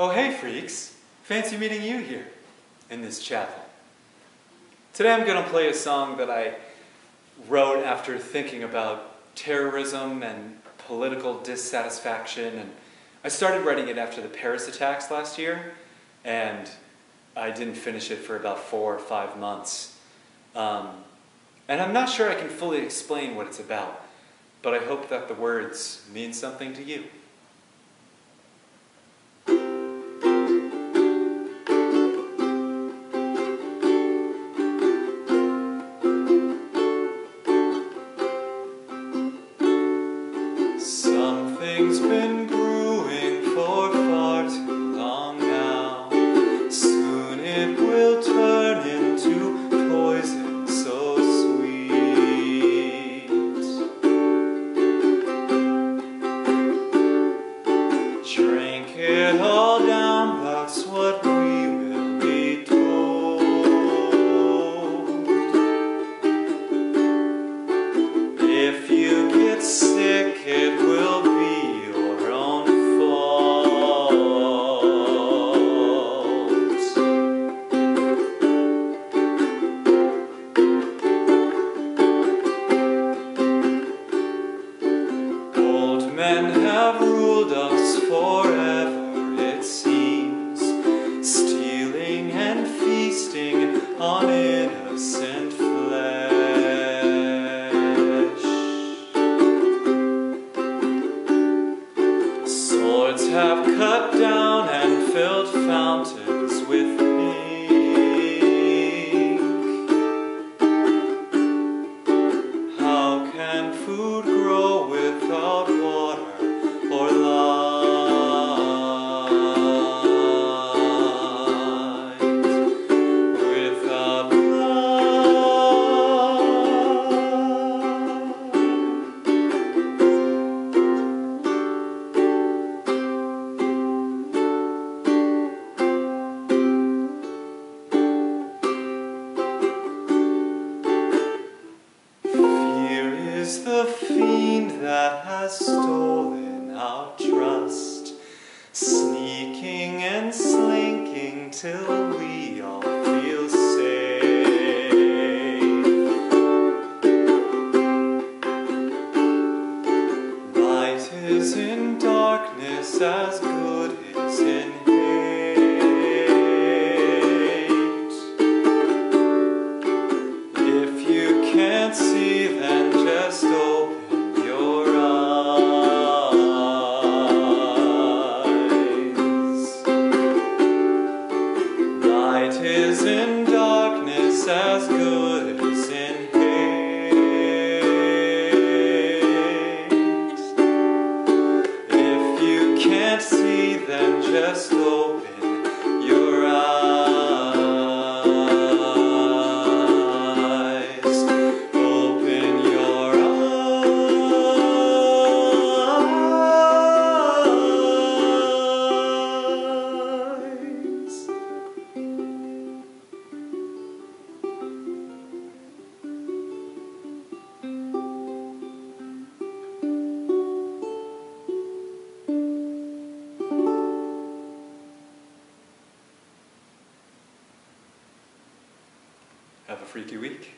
Oh, hey, freaks. Fancy meeting you here in this chapel. Today I'm going to play a song that I wrote after thinking about terrorism and political dissatisfaction. And I started writing it after the Paris attacks last year, and I didn't finish it for about four or five months. Um, and I'm not sure I can fully explain what it's about, but I hope that the words mean something to you. Drink it all down, that's what we will be told. If you get sick, it will be your own fault. Old men have ruled us forever, it seems, stealing and feasting on innocent flesh. Swords have cut down that has stolen our trust, sneaking and slinking till we all feel safe. Light is in darkness as Light is in darkness as good as in Have a freaky week.